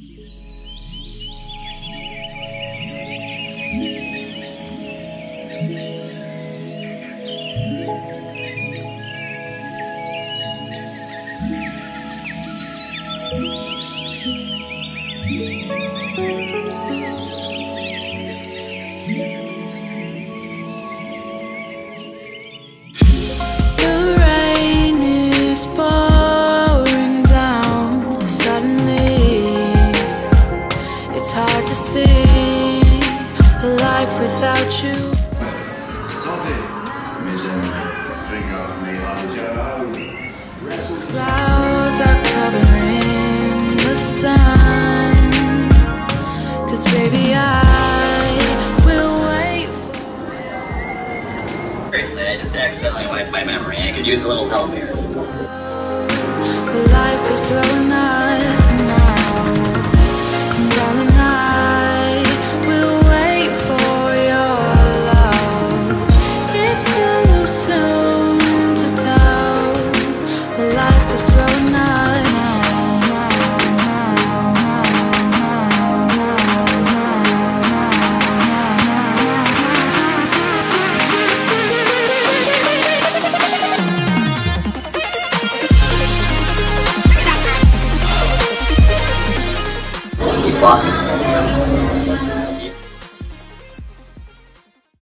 Música to see a life without you. Santé, mes amis. Clouds are covering the sun. Cause baby, I will wait for I just accidentally wiped my memory. I could use a little help here. life is throwing 我。